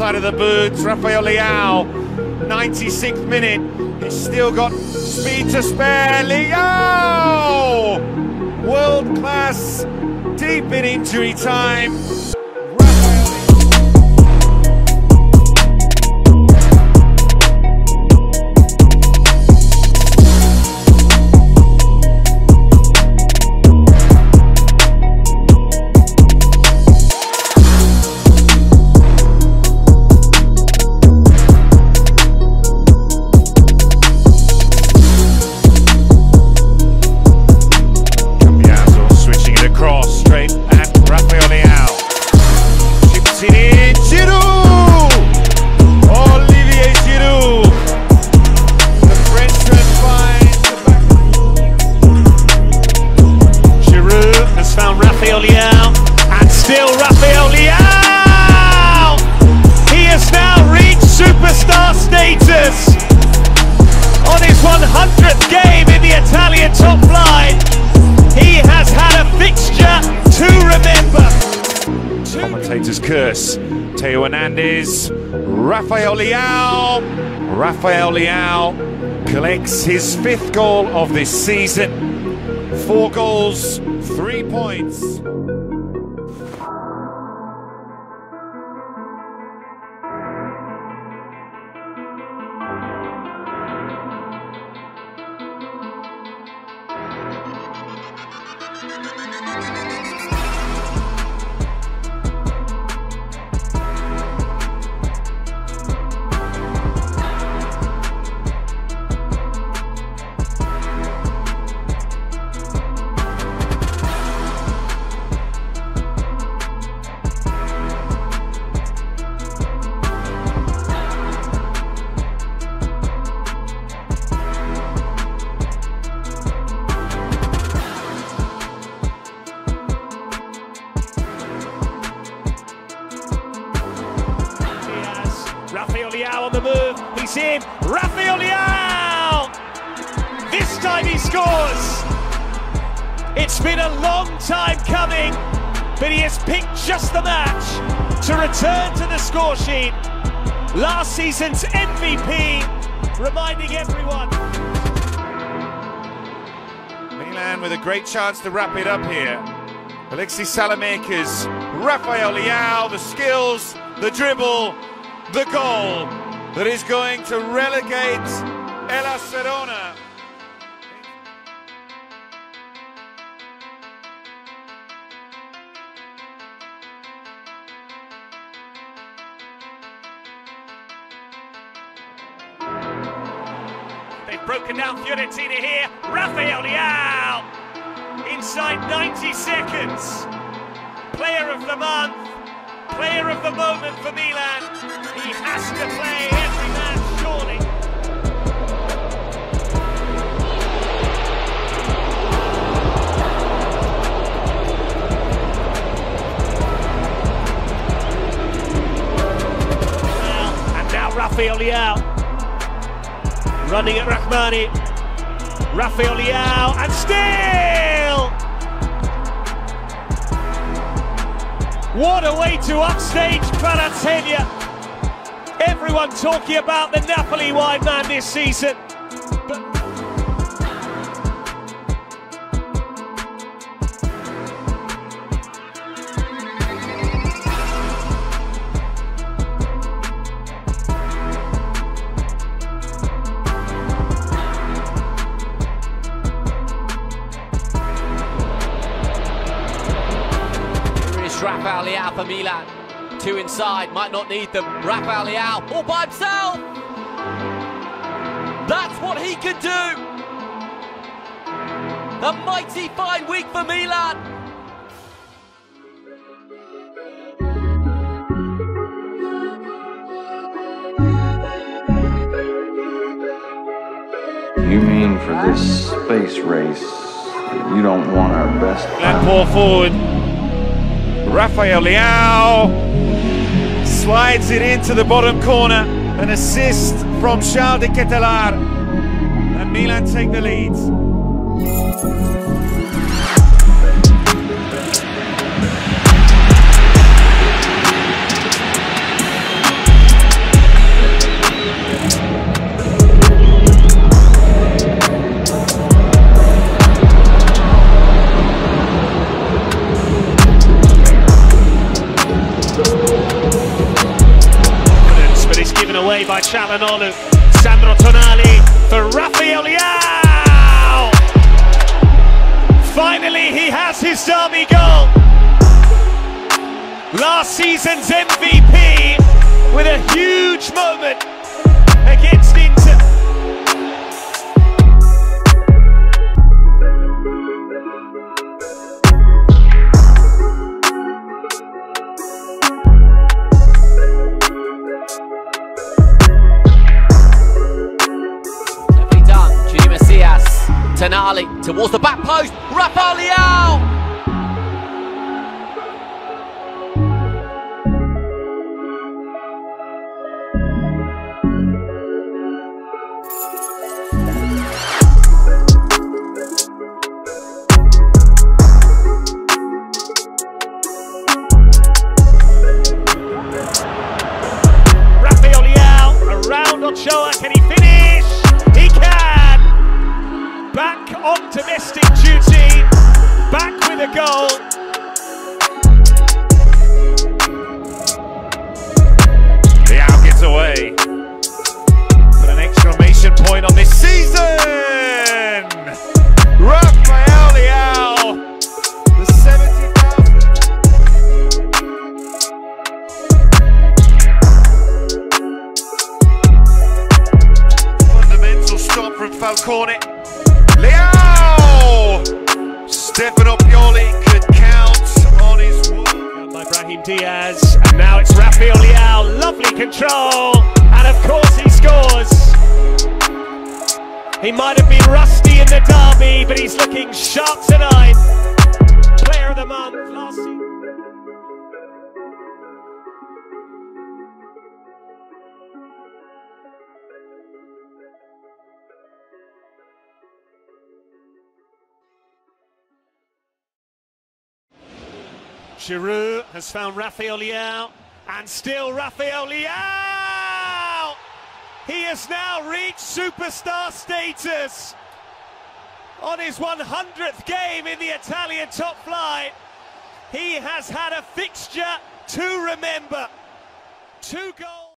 outside of the boots. Rafael Leao, 96th minute. He's still got speed to spare. Leao! World class, deep in injury time. Theo Hernandez, Rafael Leao. Rafael Leao collects his fifth goal of this season. Four goals, three points. On the move. He's in. Rafael Leao! This time he scores. It's been a long time coming, but he has picked just the match to return to the score sheet. Last season's MVP, reminding everyone. Milan with a great chance to wrap it up here. Alexis Saelemaekers, Rafael Leao, the skills, the dribble, the goal that is going to relegate Hellas Verona. They've broken down Fiorentina here. Rafael Leao inside 90 seconds. Player of the month, player of the moment for Milan. He has to play every match, surely. And now Rafael Leao running at Rahmani. Rafael Leao and still! What a way to upstage Kvaratskhelia. Everyone talking about the Napoli wide man this season. But Rafael Leao for Milan. Two inside, might not need them. Rafael Leao all by himself. That's what he can do. A mighty fine week for Milan. You mean for this space race, you don't want our best And ball forward. Rafael Leao slides it into the bottom corner. An assist from Charles de Ketelaere. And Milan take the lead. Away Calhanoglu. Sandro Tonali for Rafael Leao. Finally, he has his derby goal. Last season's MVP with a huge moment against towards the back post. Rafael from Falcone. Leao! Stefano Pioli could count on his work. By Brahim Diaz. And now it's Rafael Leao. Lovely control. And of course he scores. He might have been rusty in the derby, but he's looking sharp tonight. Player of the month Giroud has found Rafael Leao, and still Rafael Leao! He has now reached superstar status on his 100th game in the Italian top flight. He has had a fixture to remember. Two goals.